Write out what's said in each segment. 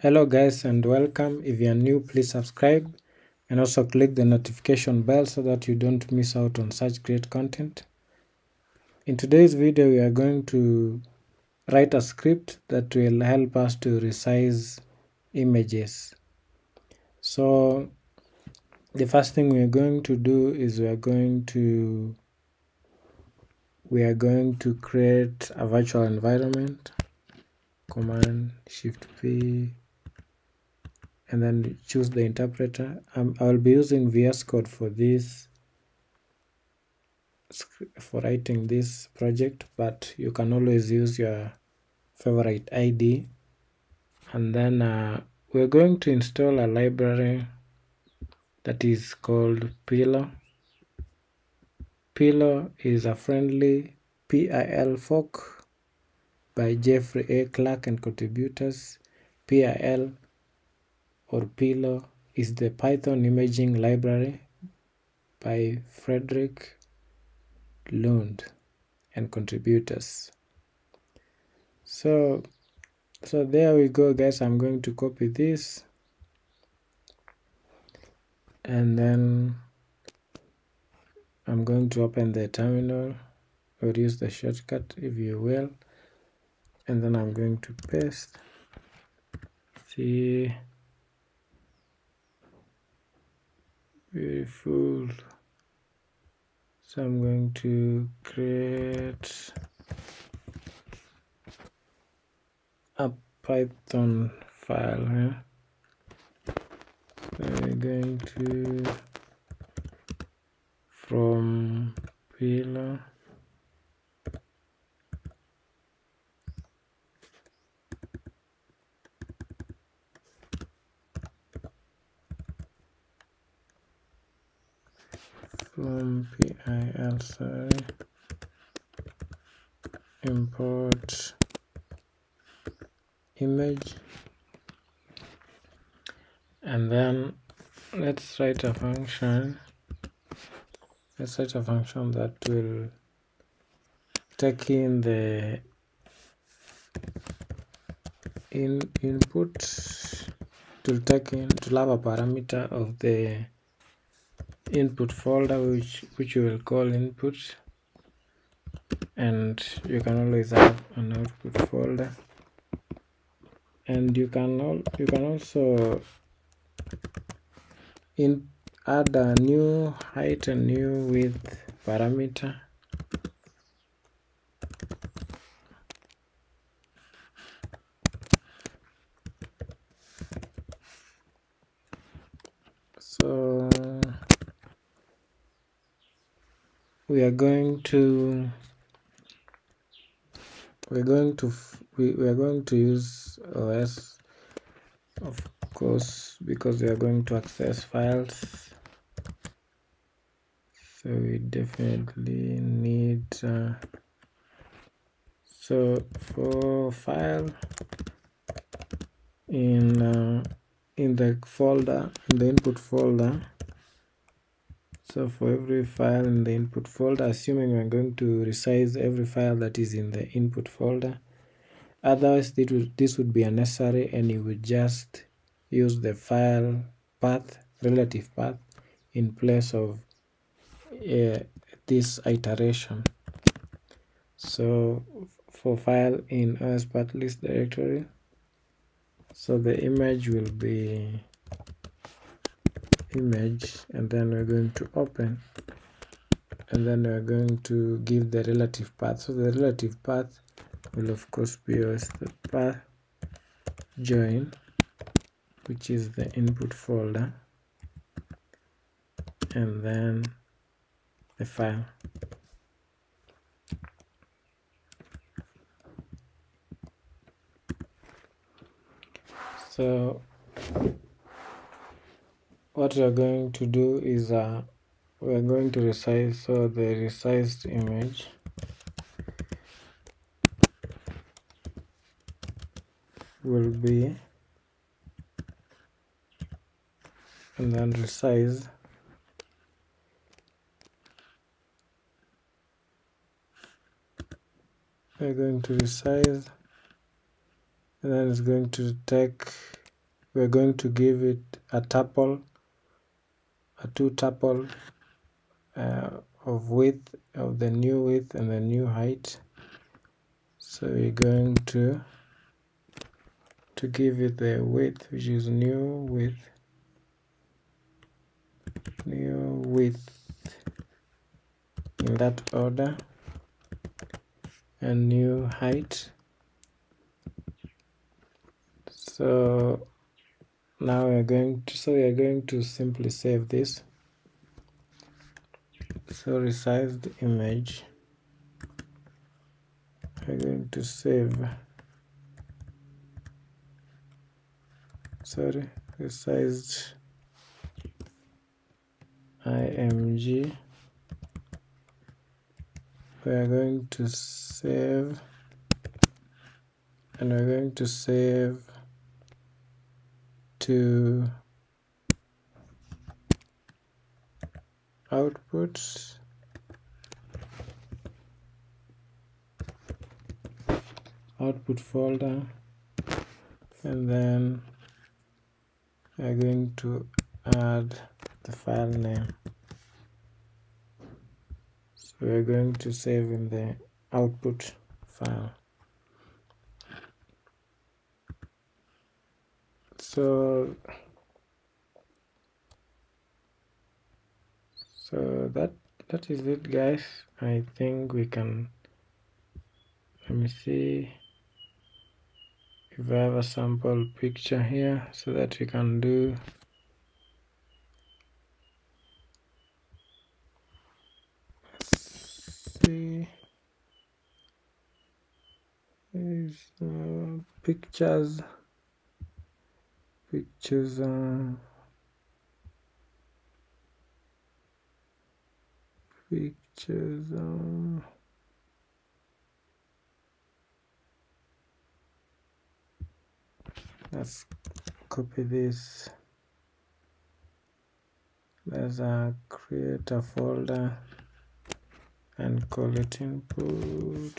Hello guys and welcome. If you are new, please subscribe and also click the notification bell so that you don't miss out on such great content. In today's video, we are going to write a script that will help us to resize images. So the first thing we are going to do is we are going to we are going to create a virtual environment command shift p and then choose the interpreter um, I will be using VS Code for this for writing this project but you can always use your favorite IDE and then uh, we're going to install a library that is called Pillow. Pillow is a friendly PIL fork by Jeffrey A. Clark and contributors. PIL or Pillow is the Python imaging library by Fredrik Lundh and contributors. So so there we go guys. I'm going to copy this. And then i'm going to open the terminal or use the shortcut if you will. And then i'm going to paste. See beautiful so i'm going to create a python file here. We're going to from Pillow from pil sorry. Import image. And then let's write a function. Let's write a function that will take in the in input to take in to have a parameter of the input folder which which you will call input. And you can always have an output folder. And you can all you can also in add a new height and new width parameter so we are going to we're going to we, we are going to use os of course because we are going to access files. So we definitely need uh, so for file in uh, in the folder in the input folder so for every file in the input folder, assuming we're going to resize every file that is in the input folder, otherwise it would, this would be unnecessary and you would just use the file path, relative path, in place of uh, this iteration. So for file in os path list directory, so the image will be image and then we're going to open and then we're going to give the relative path. So the relative path will of course be as the path join which is the input folder and then the file. So what we are going to do is uh, we are going to resize so the resized image will be and then resize. We're going to resize and then it's going to take we're going to give it a tuple a two tuple uh, of width of the new width and the new height. So we're going to to give it the width which is new width new width in that order and new height. So now we're going to so we are going to simply save this. So resize the image. We're going to save. Sorry resized img we are going to save. And we're going to save to outputs. Output folder. And then we're going to add the file name. So we're going to save in the output file so so that that is it guys. I think we can let me see if I have a sample picture here so that we can do. See. Is uh, pictures pictures uh, pictures uh, let's copy this. Let's uh, create a folder and call it input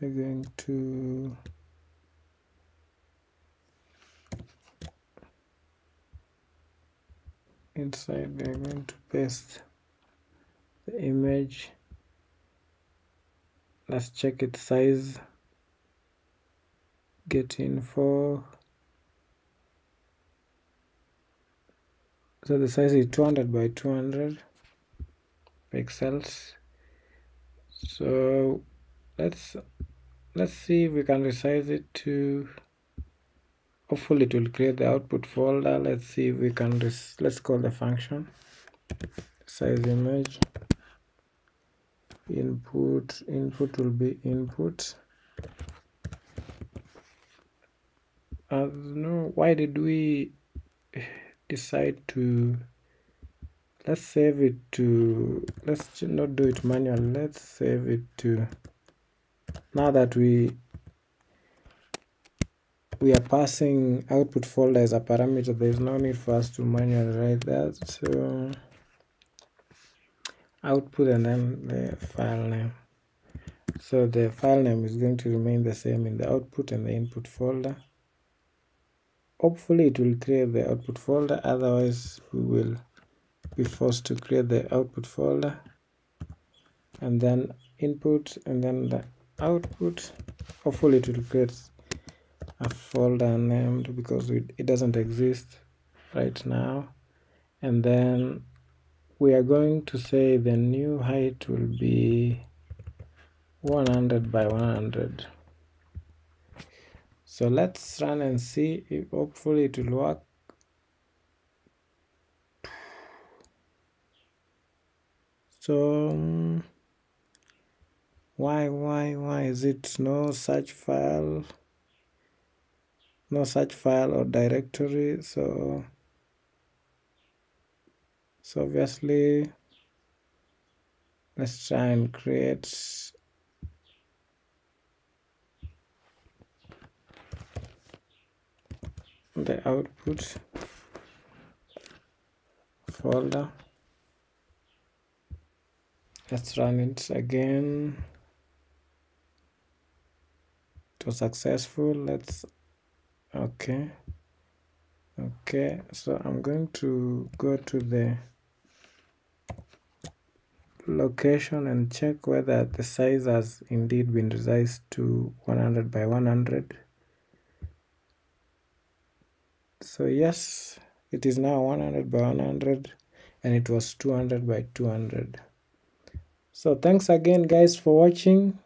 we're going to inside we're going to paste the image. Let's check its size. Get info. So the size is 200 by 200 pixels. So let's let's see if we can resize it to hopefully it will create the output folder. Let's see if we can let's call the function. Size image. Input input will be input. Uh, no why did we decide to let's save it to let's not do it manual. Let's save it to now that we we are passing output folder as a parameter there's no need for us to manually write that. So output and then the file name. So the file name is going to remain the same in the output and the input folder. Hopefully it will create the output folder. Otherwise we will be forced to create the output folder and then input and then the output. Hopefully it will create a folder named because it, it doesn't exist right now. And then we are going to say the new height will be 100 by 100 so let's run and see if hopefully it will work. So um, why why why is it no such file no such file or directory? So so obviously let's try and create the output folder. Let's run it again successful let's okay okay so i'm going to go to the location and check whether the size has indeed been resized to 100 by 100 so yes it is now 100 by 100 and it was 200 by 200 so thanks again guys for watching